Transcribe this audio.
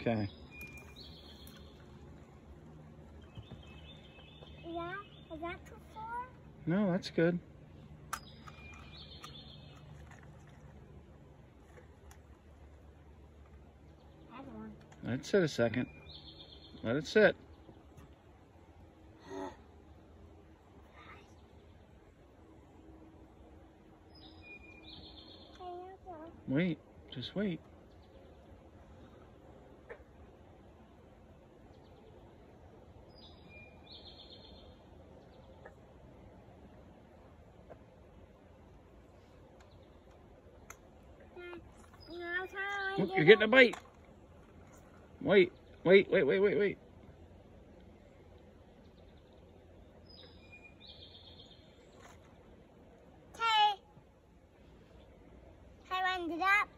Okay. Yeah? Is that too far? No, that's good. Let it sit a second. Let it sit. Okay, another one. Wait. Just wait. Look, you're getting a bite. Wait, wait, wait, wait, wait, wait. Okay. I ended up.